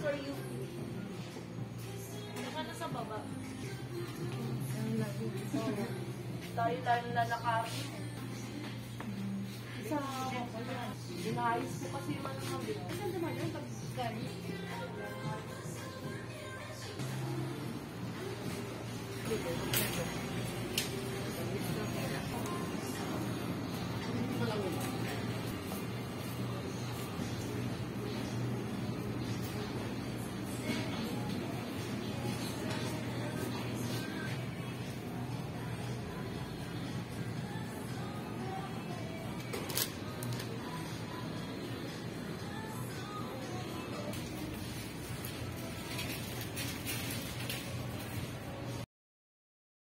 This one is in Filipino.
or UP? Saka na sa baba. Tayo-tayo na lalakarin. Sa ako ko. Inayos ko kasi yung ano sabi ko. Saan naman yun? Pag gabi?